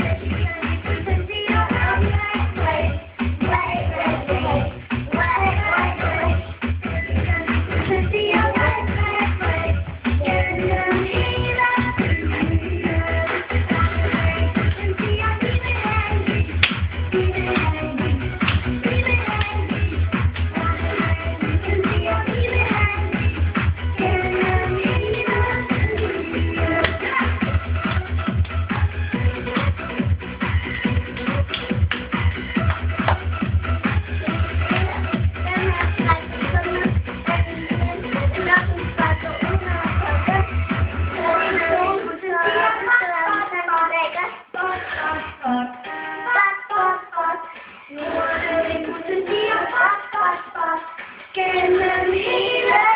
Yeah. Can you hear